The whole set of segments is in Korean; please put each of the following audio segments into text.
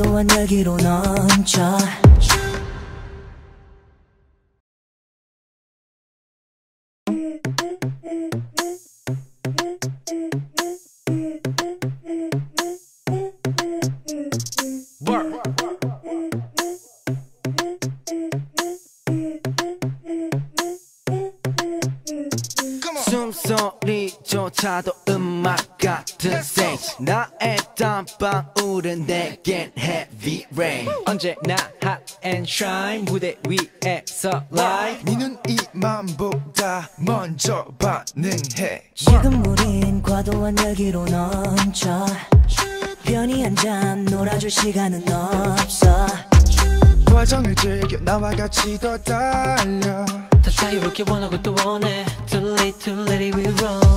과도한 열기로 넘쳐. 숨소리조차도 음 악 같은 stage 나의 땀방울은 내겐 heavy rain. 언제나 hot and shine. 무대 위에서 live. 니는 이맘보다 먼저 반응해. 지금 우린 과도한 열기로 넘쳐. 편히 앉아 놀아줄 시간은 없어. 과정을 즐겨 나와 같이 더 달려. 더 자유롭게 원하고 또 원해. Too late too late we rolling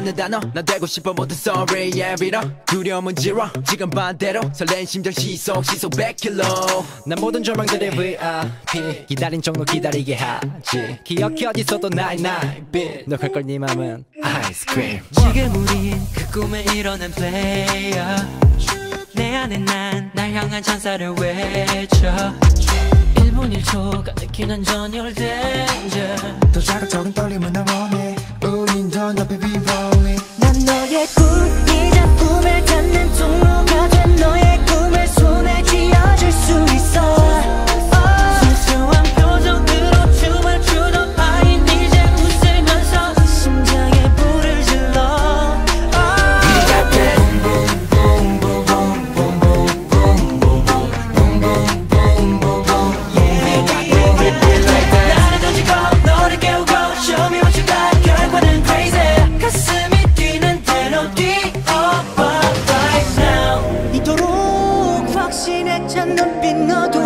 맞는 단어 나 되고 싶어 모든 sorry yeah 빌어 두려움은 zero. 지금 반대로 설렌 심장 시속 시속 100km 난 모든 절망들의 VIP 기다린 정도 기다리게 하지. 기억이 어딨어도 나의 나의 빛 너갈걸 네 맘은 아이스크림 지금 우린 그 꿈에 이뤄낸 player. 내 안에 난 날 향한 찬사를 외쳐. 1분 1초가 느끼는 전율 danger. 더 자극적인 떨림은 나 원해 하얀 눈빛 너도